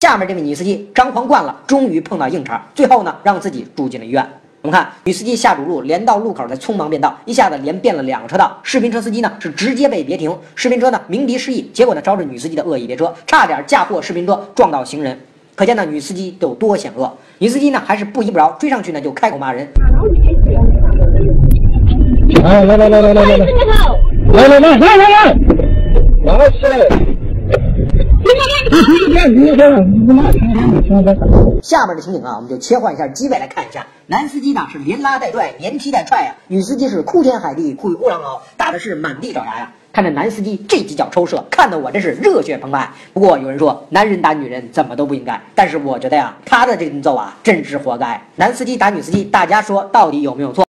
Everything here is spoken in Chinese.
下面这位女司机张狂惯了，终于碰到硬茬，最后呢让自己住进了医院。我们看女司机下主路，连到路口才匆忙变道，一下子连变了两个车道。视频车司机呢是直接被别停，视频车呢鸣笛示意，结果呢招致女司机的恶意别车，差点嫁祸视频车撞到行人。可见呢女司机有多险恶。女司机呢还是不依不饶，追上去呢就开口骂人。哎，来来来来来来来，来来来来来来，来起来。下面的情景啊，我们就切换一下机位来看一下。男司机呢是连拉带拽，连踢带踹呀；女司机是哭天喊地，哭与乌狼嚎，打的是满地找牙呀。看着男司机这几脚抽射，看得我真是热血澎湃。不过有人说男人打女人怎么都不应该，但是我觉得呀，他的这顿揍啊，真是活该。男司机打女司机，大家说到底有没有错？